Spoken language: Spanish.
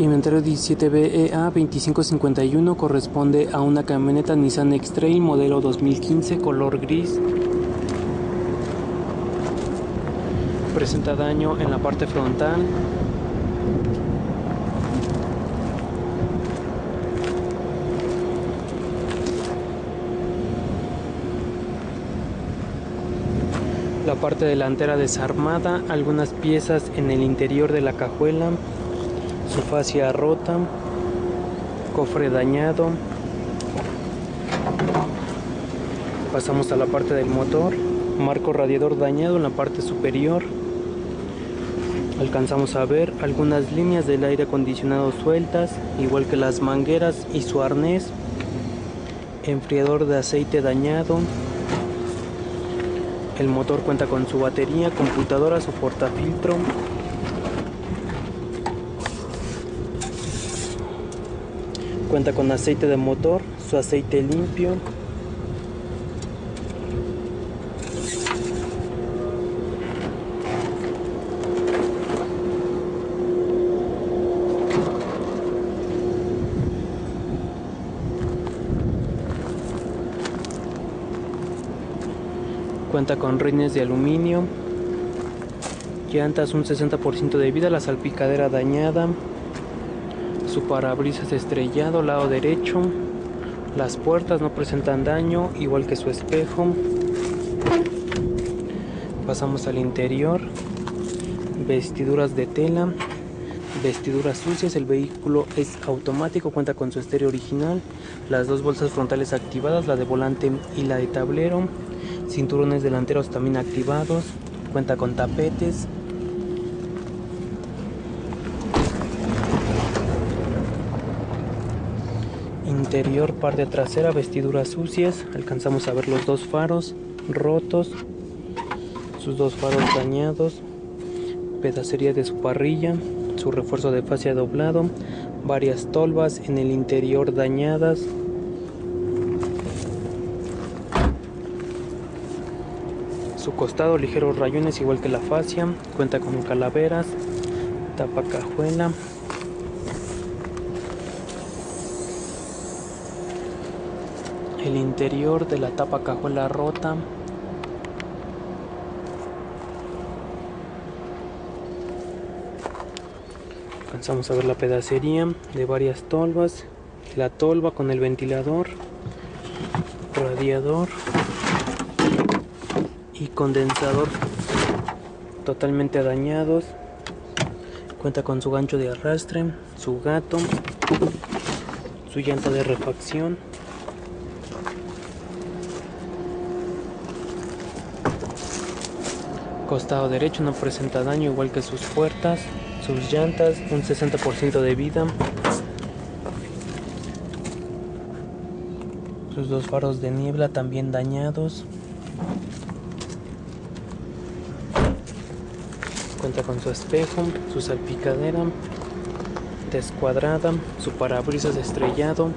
Inventario 17BEA2551 corresponde a una camioneta Nissan X-Trail modelo 2015 color gris. Presenta daño en la parte frontal. La parte delantera desarmada, algunas piezas en el interior de la cajuela, su fascia rota, cofre dañado. Pasamos a la parte del motor, marco radiador dañado en la parte superior. Alcanzamos a ver algunas líneas del aire acondicionado sueltas, igual que las mangueras y su arnés. Enfriador de aceite dañado. El motor cuenta con su batería, computadora, su portafiltro, Cuenta con aceite de motor, su aceite limpio. Cuenta con rines de aluminio, llantas un 60% de vida, la salpicadera dañada, su parabrisas estrellado lado derecho. Las puertas no presentan daño igual que su espejo. Pasamos al interior. Vestiduras de tela. Vestiduras sucias. El vehículo es automático cuenta con su estéreo original. Las dos bolsas frontales activadas la de volante y la de tablero. Cinturones delanteros también activados cuenta con tapetes interior, parte trasera, vestiduras sucias. Alcanzamos a ver los dos faros rotos, sus dos faros dañados, pedacería de su parrilla, su refuerzo de fascia doblado, varias tolvas en el interior dañadas. Su costado ligeros rayones igual que la fascia, cuenta con calaveras, tapa cajuela, el interior de la tapa cajuela rota. Alcanzamos a ver la pedacería de varias tolvas. La tolva con el ventilador radiador y condensador totalmente dañados. Cuenta con su gancho de arrastre su gato su llanta de refacción costado derecho no presenta daño igual que sus puertas, sus llantas, un 60% de vida. Sus dos faros de niebla también dañados. Cuenta con su espejo, su salpicadera descuadrada, su parabrisas estrellado,